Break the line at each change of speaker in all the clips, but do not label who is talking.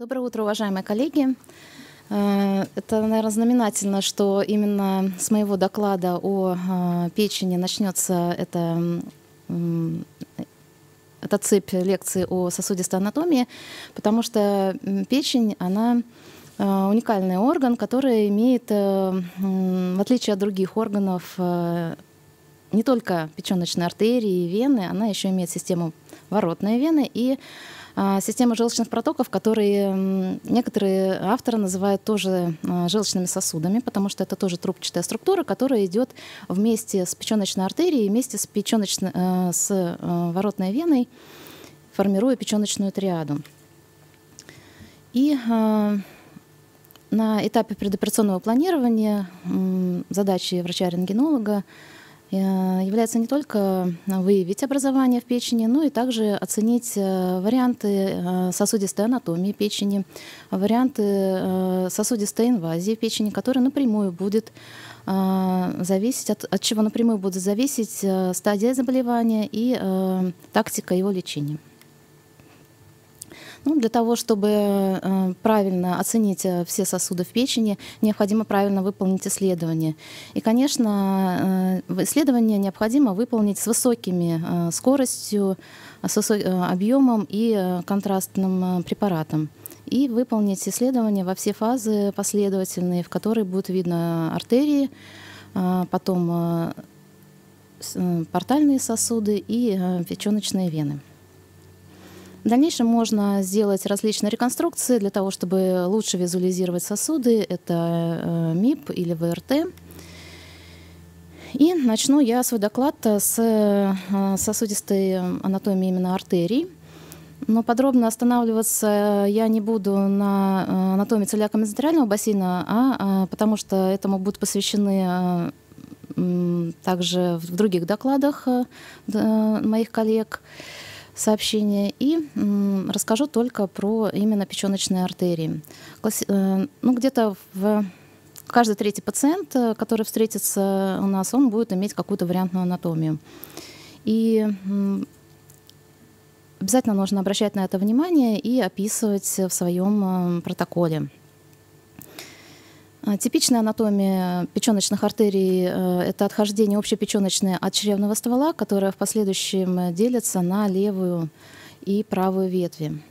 Доброе утро, уважаемые коллеги. Э, это, наверное, знаменательно, что именно с моего доклада о э, печени начнется эта, эта цепь лекций о сосудистой анатомии, потому что печень, она э, уникальный орган, который имеет, в отличие от других органов, не только печеночные артерии и вены, она еще имеет систему воротной вены и а, система желчных протоков, которые некоторые авторы называют тоже а, желчными сосудами, потому что это тоже трубчатая структура, которая идет вместе с печеночной артерией, вместе с, печеночной, э, с э, воротной веной, формируя печеночную триаду. И а, на этапе предоперационного планирования задачи врача-рентгенолога является не только выявить образование в печени, но и также оценить э, варианты э, сосудистой анатомии печени, варианты сосудистой инвазии печени, которая напрямую будет зависеть, от, от чего напрямую будет зависеть стадия заболевания и тактика его лечения. Ну, для того, чтобы э, правильно оценить э, все сосуды в печени, необходимо правильно выполнить исследование. И, конечно, э, исследование необходимо выполнить с высокими скоростью, с объемом и контрастным препаратом и выполнить исследования во все фазы последовательные, в которые будет видно артерии, потом портальные сосуды и печеночные вены. В дальнейшем можно сделать различные реконструкции для того, чтобы лучше визуализировать сосуды. Это э, МИП или ВРТ. И начну я свой доклад с э, сосудистой анатомии именно артерий. Но подробно останавливаться я не буду на э, анатомии целиако-мезотериального бассейна, а, потому что этому будут посвящены также в других докладах моих коллег сообщение и расскажу только про именно печеночные артерии. Э, ну, где-то в каждый третий пациент, э, который встретится у нас, он будет иметь какую-то вариантную анатомию. И обязательно нужно обращать на это внимание и описывать в своем э, протоколе. А, типичная анатомия печеночных артерий э, – это отхождение общепеченочное от чревного ствола, которое в последующем делится на левую и правую ветви.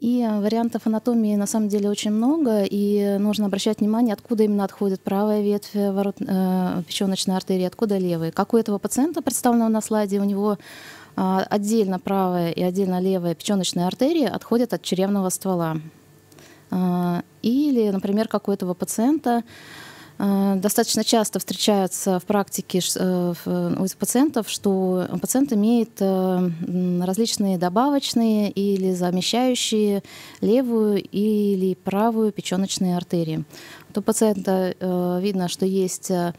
И вариантов анатомии на самом деле очень много, и нужно обращать внимание, откуда именно отходит правая ветвь ворот, э, печеночной артерии, откуда левая. Как у этого пациента, представленного на слайде, у него отдельно правая и отдельно левая печеночная артерии отходят от черевного ствола. А, или, например, как у этого пациента а, достаточно часто встречается в практике э, у пациентов, что пациент имеет э, различные добавочные или замещающие левую или правую печеночные артерии. У пациента э, видно, что есть а,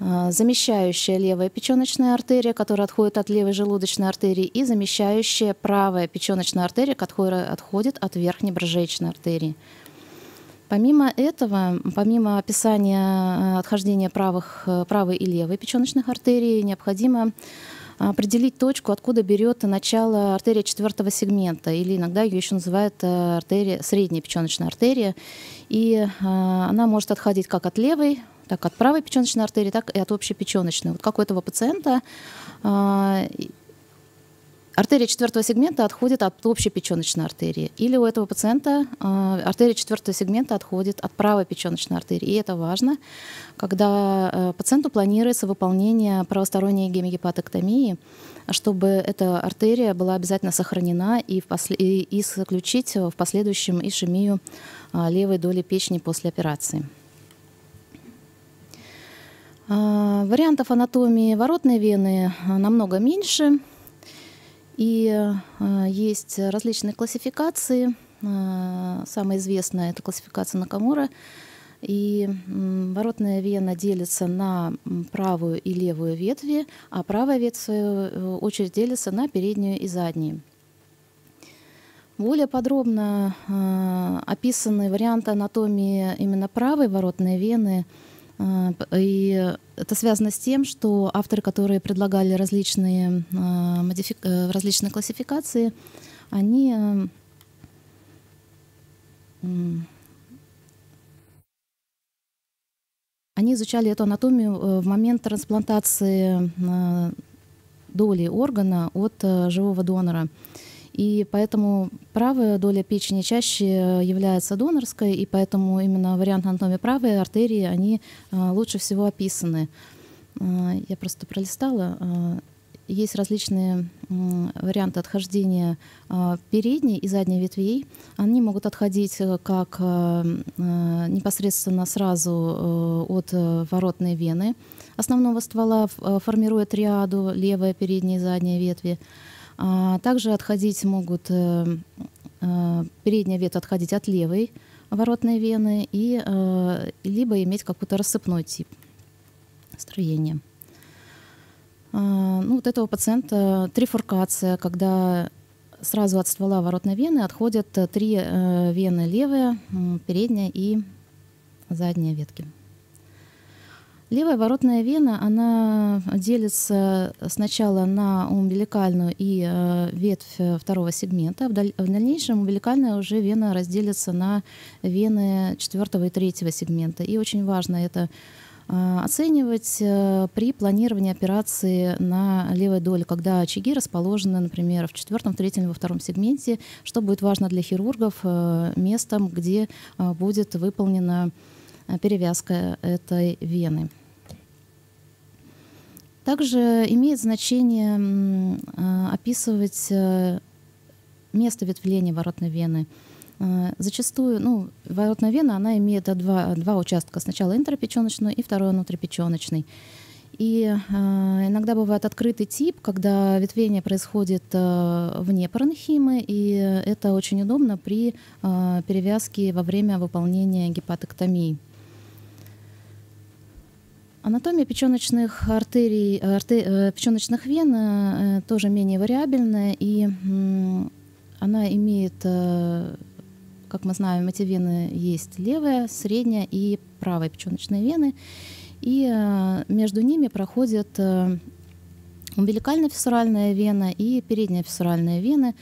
замещающая левая печеночная артерия, которая отходит от левой желудочной артерии, и замещающая правая печеночная артерия, которая отходит от верхней брожеечной артерии. Помимо этого, помимо описания а, отхождения правых, э, правой и левой печеночных артерий, необходимо определить точку, откуда берет начало артерия четвертого сегмента, или иногда ее еще называют э, артерия, средняя печеночная артерия. И она может отходить как от левой так от правой печеночной артерии, так и от общей печеночной. Вот как у этого пациента а, артерия четвертого сегмента отходит от общей печеночной артерии. Или у этого пациента э, артерия четвертого сегмента отходит от правой печеночной артерии. И это важно, когда э, пациенту планируется выполнение правосторонней гемогепатоктомии, чтобы эта артерия была обязательно сохранена и, в после... и исключить в последующем ишемию э, левой доли печени после операции. А, вариантов анатомии воротной вены а, намного меньше, и а, есть различные классификации. Самая известная — это классификация Накамура. И воротная вена делится на правую и левую ветви, а правая ветвь, в свою очередь, делится на переднюю и заднюю. Более подробно описаны варианты анатомии именно правой воротной вены — И это связано с тем, что авторы, которые предлагали различные, модифик... различные классификации, они они изучали эту анатомию в момент трансплантации доли органа от живого донора. И поэтому правая доля печени чаще является донорской, и поэтому именно вариант анатомии правой артерии, они лучше всего описаны. Я просто пролистала. Есть различные варианты отхождения передней и задней ветвей. Они могут отходить э, как э, э, непосредственно сразу от воротной вены основного ствола, формируя триаду левая, передняя и задняя ветви. А также отходить могут, передняя ветвь отходить от левой воротной вены и либо иметь какой-то рассыпной тип строения. А, ну, вот этого пациента трифуркация, когда сразу от ствола воротной вены отходят э, три э, вены левая, передняя и задняя ветки. Левая воротная вена, она делится сначала на умбиликальную и э, ветвь второго сегмента. В, даль- в дальнейшем умбиликальная уже вена разделится на вены четвертого и третьего сегмента. И очень важно это а, оценивать э, при планировании операции на левой доле, когда очаги расположены, например, в четвертом, третьем во втором сегменте, что будет важно для хирургов э, местом, где э, будет выполнена перевязка этой вены. Также имеет значение описывать место ветвления воротной вены – Э, зачастую, ну, воротная вена, она имеет два, два участка. Сначала интрапеченочный и второй внутрипеченочный. И э, иногда бывает открытый тип, когда ветвение происходит э, вне паранхимы, и это очень удобно при э, перевязке во время выполнения гепатоктомии. Анатомия печеночных артерий, арте, э, печеночных вен э, тоже менее вариабельная, и э, она имеет э, как мы знаем, эти вены есть левая, средняя и правая печеночные вены. И э, между ними проходят э, умбиликальная фиссуральная вена и передняя фиссуральная вена,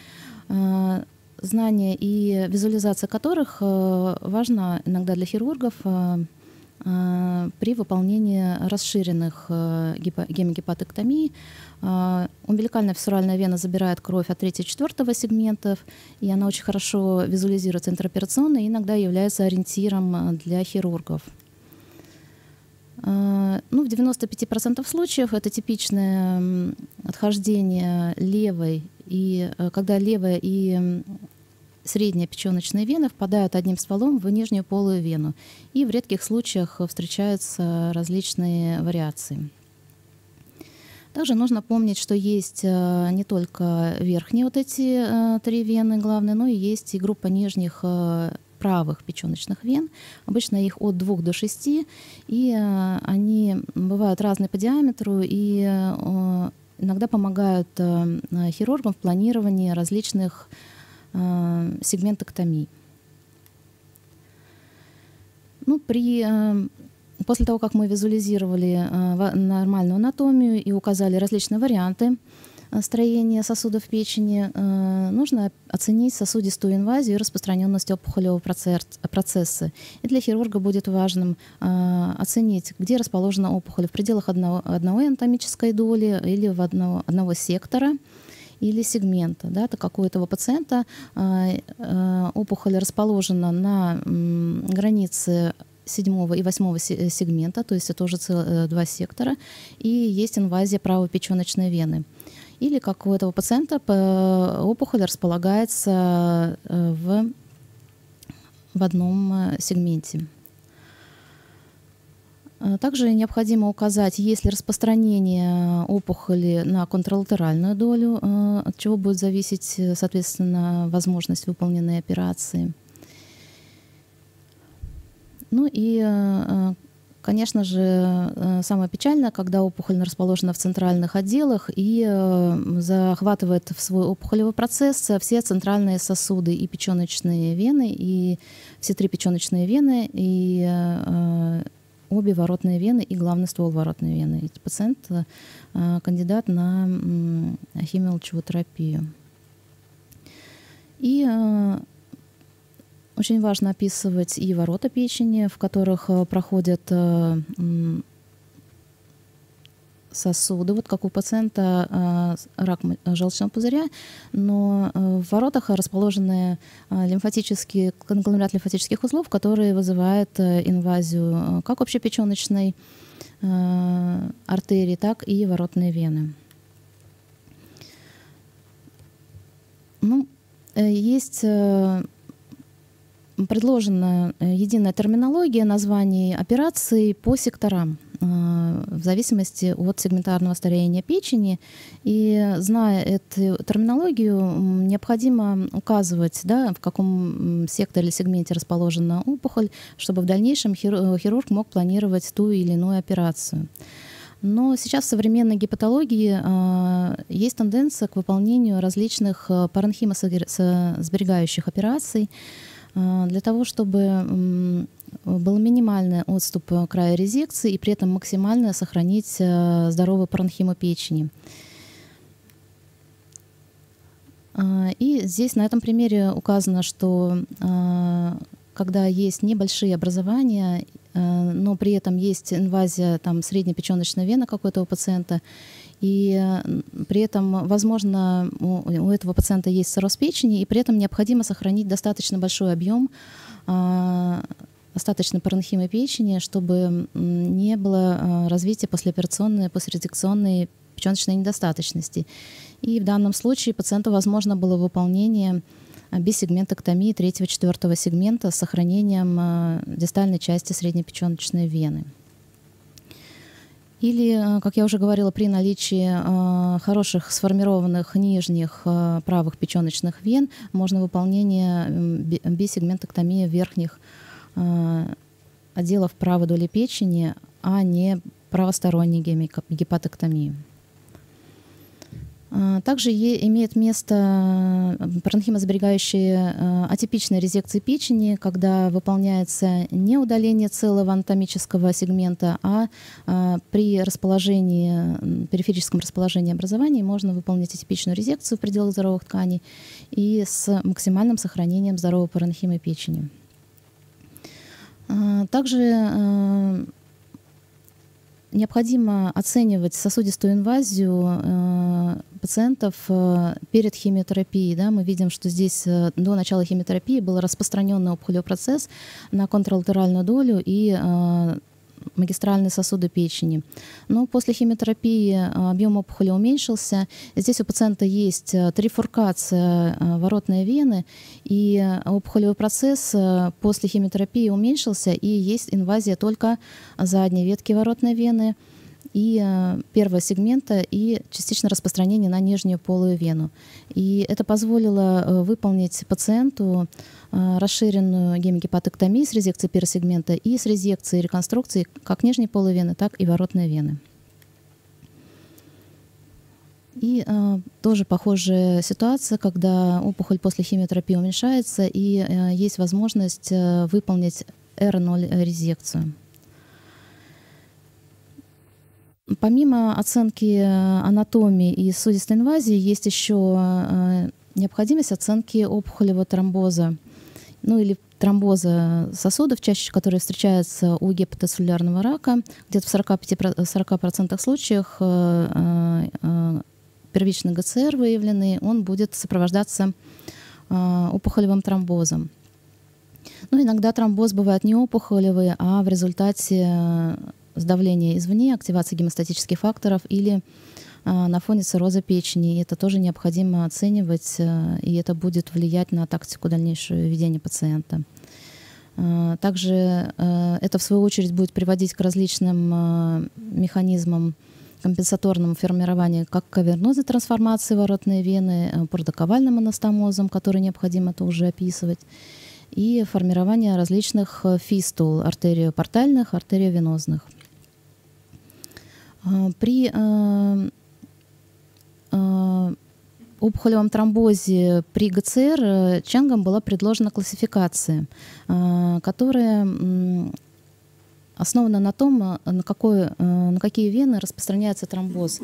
э, знание и визуализация которых важна иногда для хирургов при выполнении расширенных гемогепатоктомий, а, умбиликальная фиссуральная вена забирает кровь от 3 и 4 сегментов, и она очень хорошо визуализируется интероперационно и иногда является ориентиром для хирургов. Ну, в 95% случаев это типичное отхождение левой, и когда левая и средняя печеночная вена впадают одним стволом в нижнюю полую вену. И в редких случаях встречаются различные вариации. Также нужно помнить, что есть э, не только верхние вот эти э, три вены главные, но и есть и группа нижних э, правых печеночных вен. Обычно их от 2 до 6, и они бывают разные по диаметру, и иногда помогают хирургам в планировании различных сегментоктомий. Ну, при После того, как мы визуализировали э, нормальную анатомию и указали различные варианты э, строения сосудов печени, э, нужно оценить сосудистую инвазию и распространенность опухолевого процесса. И для хирурга будет важным оценить, где расположена опухоль в пределах одного, одной анатомической доли или в одного, одного сектора или сегмента. Да, так как у этого пациента опухоль расположена на границе седьмого и восьмого э, сегмента, то есть это уже э, два сектора, и есть инвазия правой печеночной вены. Или как у этого пациента опухоль располагается э, в, в одном сегменте. Также необходимо указать, есть ли распространение опухоли на контралатеральную долю, от чего будет зависеть, соответственно, возможность выполненной операции. Ну и, э, э, конечно же, э, самое печальное, когда опухоль расположена в центральных отделах и захватывает в свой опухолевый процесс все центральные сосуды и печеночные вены, и все три печеночные вены, и обе воротные вены и главный ствол воротной вены. И пациент кандидат на химиолучевую терапию. И очень важно описывать и ворота печени, в которых проходят сосуды, вот как у пациента э, рак желчного пузыря, но э, в воротах расположены э, лимфатические, конгломерат лимфатических узлов, которые вызывают инвазию как общепеченочной артерии, так и воротные вены. Ну, есть предложена единая терминология названий операций по секторам. В зависимости от сегментарного старения печени. И зная эту терминологию, необходимо указывать, да, в каком секторе или сегменте расположена опухоль, чтобы в дальнейшем хирург мог планировать ту или иную операцию. Но сейчас в современной гепатологии э, есть тенденция к выполнению различных э, паранхимосберегающих операций э, для того, чтобы был минимальный отступ э, края резекции и при этом максимально сохранить э, здоровую паранхиму печени. А, и здесь на этом примере указано, что а, когда есть небольшие образования, э, но при этом есть инвазия там, средней печеночной вены какого-то пациента, и при этом, возможно, у этого пациента есть цирроз печени, и при этом необходимо сохранить достаточно большой объем а, остаточной паранхимы печени, чтобы не было а, развития послеоперационной, посредикционной печеночной недостаточности. И в данном случае пациенту возможно было выполнение а, бисегментоктомии третьего-четвертого сегмента с сохранением а, дистальной части средней печеночной вены. Или, как я уже говорила, при наличии э, хороших сформированных нижних э, правых печеночных вен можно выполнение бисегментоктомии верхних отделов правой доли печени, а не правосторонней гепатоктомии. Э, также имеет место э, паранхимосберегающие атипичные резекции печени, когда выполняется не удаление целого анатомического сегмента, а при расположении, периферическом расположении образований можно выполнить атипичную резекцию в пределах здоровых тканей и с максимальным сохранением здоровой паранхимы печени. А, также э, необходимо оценивать сосудистую инвазию э, пациентов э, перед химиотерапией. Да, мы видим, что здесь до начала химиотерапии был распространенный опухолевый процесс на контралатеральную долю и магистральные сосуды печени. Но после химиотерапии а, объем опухоли уменьшился. Здесь у пациента есть э, трифуркация э, воротной вены, и опухолевый процесс э, после химиотерапии уменьшился, и есть инвазия только задней ветки воротной вены и первого сегмента и частично распространение на нижнюю полую вену. И это позволило выполнить пациенту Э, расширенную гемогепатоктомию с резекцией первого и с резекцией реконструкции как нижней половины, так и воротной вены. И э, тоже похожая ситуация, когда опухоль после химиотерапии уменьшается и э, есть возможность э, выполнить R0 резекцию. Помимо оценки э, анатомии и сосудистой инвазии есть еще э, необходимость оценки опухолевого тромбоза ну или тромбоза сосудов, чаще которые встречаются у гепатоцеллюлярного рака. Где-то в 45%, 40 случаях э, э, э, первичный ГЦР выявленный, он будет сопровождаться опухолевым тромбозом. Ну, иногда тромбоз бывает не опухолевый, а в результате сдавления извне, активации гемостатических факторов или а, на фоне цирроза печени. И это тоже необходимо оценивать, э, и это будет влиять на тактику дальнейшего ведения пациента. А, также э, это, в свою очередь, будет приводить к различным э, механизмам компенсаторному формированию как кавернозной трансформации воротной вены, протоковальным анастомозом, который необходимо тоже описывать, и формирование различных фистул артериопортальных, артериовенозных. А, при Э, опухолевом тромбозе при ГЦР э, Чангом была предложена классификация, э, которая основана на том, на, какой, на какие вены распространяется тромбоз.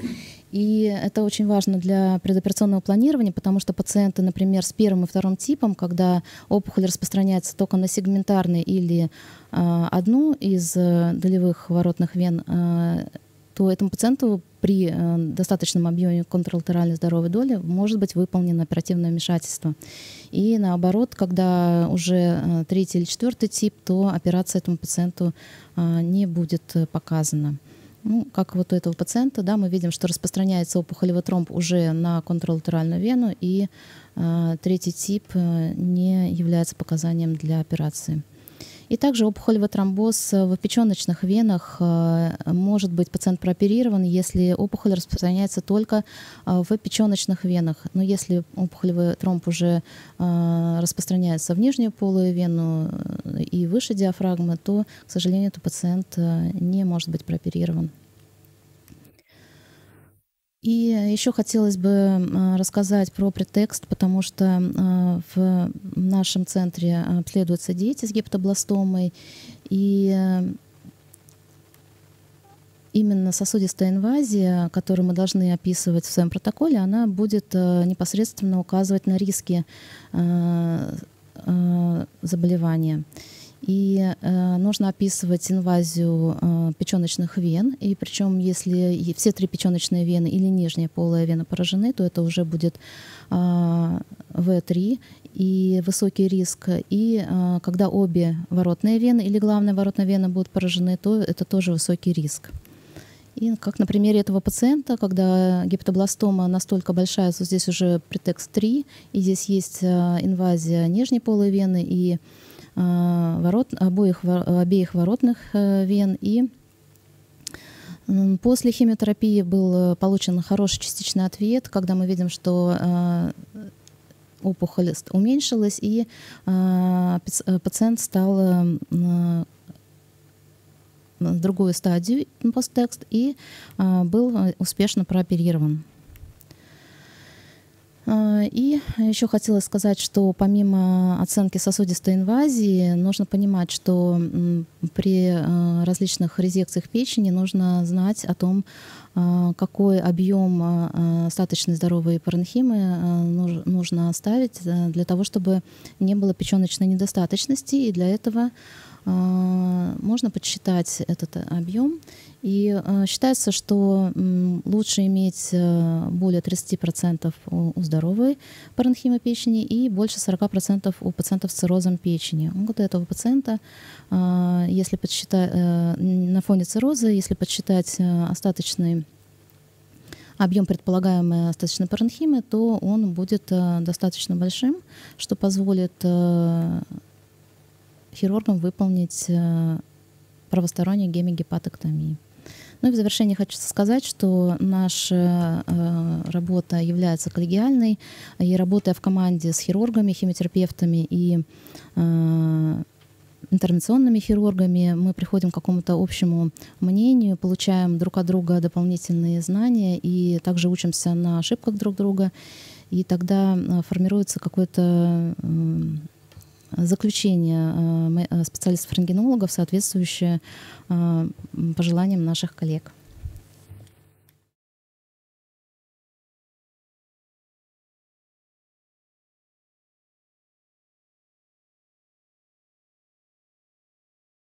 И это очень важно для предоперационного планирования, потому что пациенты, например, с первым и вторым типом, когда опухоль распространяется только на сегментарный или одну из долевых воротных вен, то этому пациенту при э, достаточном объеме контралатеральной здоровой доли может быть выполнено оперативное вмешательство. И наоборот, когда уже э, третий или четвертый тип, то операция этому пациенту э, не будет показана. Ну, как вот у этого пациента, да, мы видим, что распространяется опухолевый тромб уже на контралатеральную вену, и э, третий тип не является показанием для операции. И также опухолевый тромбоз в печеночных венах э, может быть пациент прооперирован, если опухоль распространяется только э, в печеночных венах. Но если опухолевый тромб уже э, распространяется в нижнюю полую вену и выше диафрагмы, то, к сожалению, этот пациент не может быть прооперирован. И еще хотелось бы рассказать про претекст, потому что в нашем центре обследуются дети с гепатобластомой, и именно сосудистая инвазия, которую мы должны описывать в своем протоколе, она будет непосредственно указывать на риски заболевания. И э, нужно описывать инвазию э, печеночных вен. И причем, если все три печеночные вены или нижняя полая вена поражены, то это уже будет э, В3 и высокий риск. И э, когда обе воротные вены или главная воротная вена будут поражены, то это тоже высокий риск. И как на примере этого пациента, когда гепатобластома настолько большая, что здесь уже претекст 3, и здесь есть э, инвазия нижней полой вены и ворот, обоих, обеих воротных э, вен. И после химиотерапии был получен хороший частичный ответ, когда мы видим, что э, опухоль уменьшилась, и пациент стал другую стадию посттекст и был успешно прооперирован. И еще хотелось сказать, что помимо оценки сосудистой инвазии, нужно понимать, что при а, различных резекциях печени нужно знать о том, а, какой объем остаточной здоровой паренхимы нужно оставить для того, чтобы не было печеночной недостаточности. И для этого можно подсчитать этот объем и э, считается, что э, лучше иметь э, более 30% у, здоровой паренхимы печени и больше 40% у пациентов с циррозом печени. Вот этого пациента, э, если подсчитать э, на фоне цирроза, если подсчитать э, остаточный объем предполагаемой остаточной паренхимы, то он будет э, достаточно большим, что позволит э, хирургам выполнить э, правостороннюю гемигепатоктомию. Ну и в завершение хочу сказать, что наша э, работа является коллегиальной, и работая в команде с хирургами, химиотерапевтами и э, интервенционными хирургами, мы приходим к какому-то общему мнению, получаем друг от друга дополнительные знания и также учимся на ошибках друг друга, и тогда э, формируется какое-то заключение э, э, специалистов-рентгенологов, соответствующее э, пожеланиям наших коллег.